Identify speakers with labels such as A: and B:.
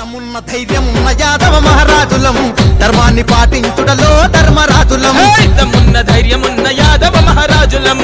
A: దమ్మున్న ధైర్యమున్న యాదవ మహారాజులం ధర్మాన్ని పాటించుటలో ధర్మరాజులం
B: యుద్ధమున్న ధైర్యమున్న యాదవ మహారాజులం